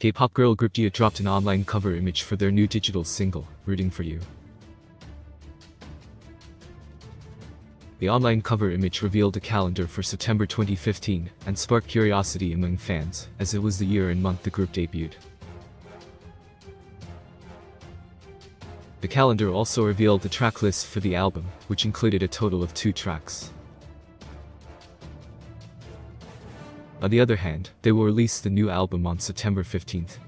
K-pop girl group Dia dropped an online cover image for their new digital single, Rooting for You. The online cover image revealed a calendar for September 2015 and sparked curiosity among fans, as it was the year and month the group debuted. The calendar also revealed the track list for the album, which included a total of two tracks. On the other hand, they will release the new album on September 15th.